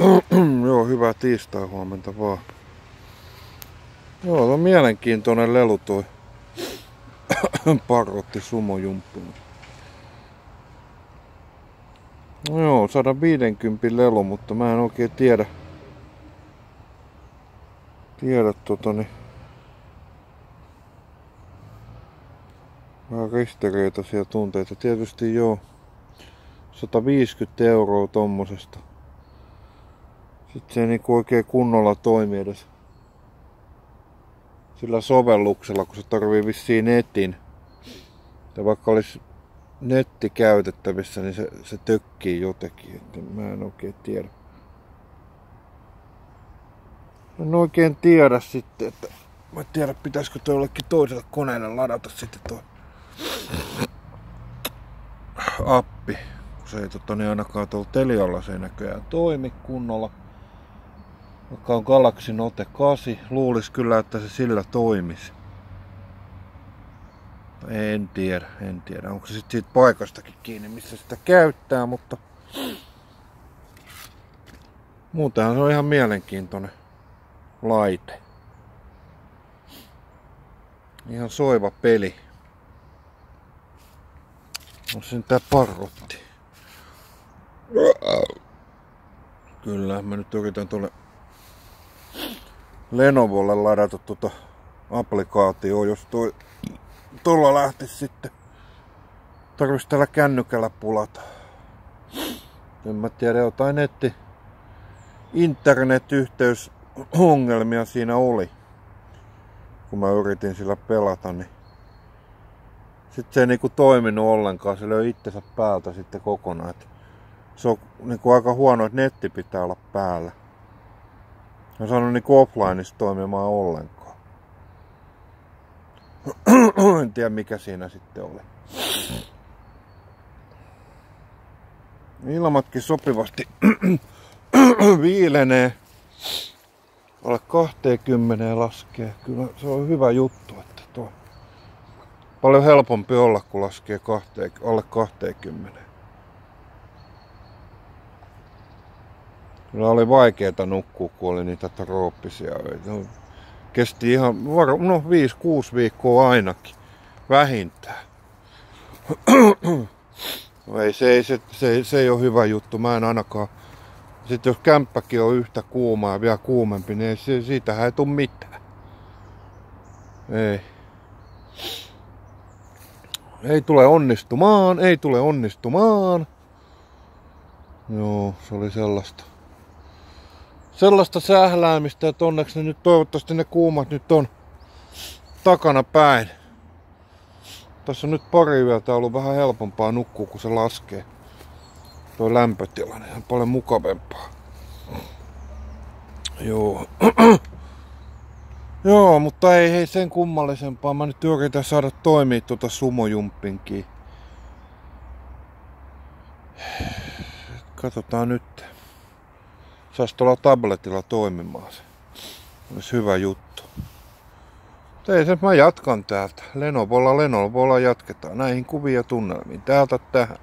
Joo, hyvää tiistai huomenta vaan. Joo, on mielenkiintoinen lelu toi parrotti sumojumppu. No joo, 150 lelu, mutta mä en oikein tiedä. Tiedä tota niin. Vähän ristiriitaisia tunteita. Tietysti joo. 150 euroa tommosesta. Sitten se ei niinku oikein kunnolla toimi edes sillä sovelluksella, kun se tarvii vissiin netin. Ja vaikka olisi netti käytettävissä, niin se, se tökkii jotenkin. Että mä en oikein tiedä. En oikein tiedä sitten, että mä en tiedä pitäisikö tuo jollekin toiselle koneelle ladata sitten tuo appi. Kun se ei totta niin ainakaan tuolla Telialla se ei näköjään toimi kunnolla. Vaikka on Galaxy Note 8, luulis kyllä, että se sillä toimisi. En tiedä, en tiedä. Onko se sitten siitä paikastakin kiinni, missä sitä käyttää, mutta... Muutenhan se on ihan mielenkiintoinen laite. Ihan soiva peli. On sen tää parrotti. Kyllä, mä nyt yritän tuolle Lenovolle ladata tuota applikaatioa, jos toi tuolla lähtisi sitten. Tarvitsisi tällä kännykällä pulata. En mä tiedä, jotain netti internetyhteysongelmia siinä oli. Kun mä yritin sillä pelata, niin sitten se ei niinku toiminut ollenkaan. Se löi itsensä päältä sitten kokonaan. Et se on niinku aika huono, että netti pitää olla päällä. Mä saanut niinku offlineissa toimimaan ollenkaan. en tiedä mikä siinä sitten oli. Ilmatkin sopivasti viilenee. Alle 20 laskee. Kyllä se on hyvä juttu, että tuo paljon helpompi olla, kun laskee kahteen, alle 20. Kyllä oli vaikeeta nukkua, kun oli niitä trooppisia öitä. No, kesti ihan no 5-6 viikkoa ainakin. Vähintään. No ei, se, ei, se, se, se ei ole hyvä juttu. Mä en ainakaan... Sitten jos kämppäkin on yhtä kuumaa ja vielä kuumempi, niin se, siitähän ei tule mitään. Ei. Ei tule onnistumaan, ei tule onnistumaan. Joo, se oli sellaista sellaista sähläämistä, että onneksi ne nyt toivottavasti ne kuumat nyt on takana päin. Tässä on nyt pari yötä ollut vähän helpompaa nukkua, kun se laskee. Tuo lämpötilanne on paljon mukavempaa. Joo. Joo, mutta ei hei sen kummallisempaa. Mä nyt yritän saada toimia tuota sumojumpinkin. Katsotaan nyt saisi tuolla tabletilla toimimaan se. Olisi hyvä juttu. Ei se, mä jatkan täältä. Lenovolla, Lenovolla jatketaan näihin kuvia tunnelmiin. Täältä tähän.